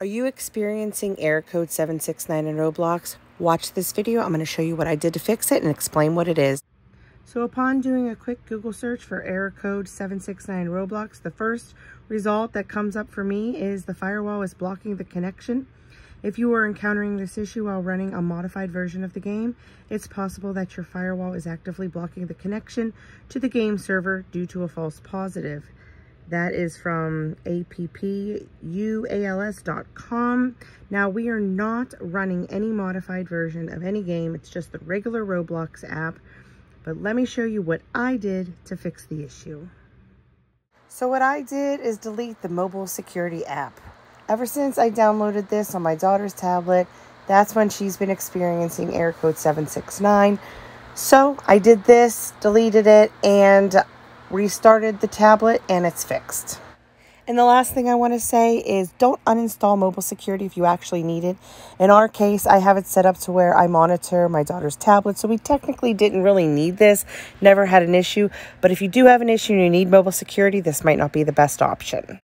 Are you experiencing error code 769 in Roblox? Watch this video. I'm going to show you what I did to fix it and explain what it is. So upon doing a quick Google search for error code 769 Roblox, the first result that comes up for me is the firewall is blocking the connection. If you are encountering this issue while running a modified version of the game, it's possible that your firewall is actively blocking the connection to the game server due to a false positive. That is from appuals.com. Now, we are not running any modified version of any game. It's just the regular Roblox app. But let me show you what I did to fix the issue. So what I did is delete the mobile security app. Ever since I downloaded this on my daughter's tablet, that's when she's been experiencing error code 769. So I did this, deleted it, and restarted the tablet and it's fixed. And the last thing I want to say is don't uninstall mobile security if you actually need it. In our case, I have it set up to where I monitor my daughter's tablet, so we technically didn't really need this, never had an issue. But if you do have an issue and you need mobile security, this might not be the best option.